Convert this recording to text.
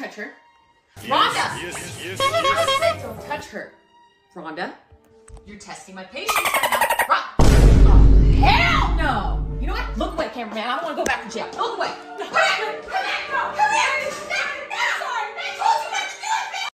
touch her. Rhonda! Yes, yes, yes. Don't touch her. Rhonda, You're testing my patience right now. Ron- oh, hell no! You know what? Look away, cameraman. I don't want to go back to jail. Look away.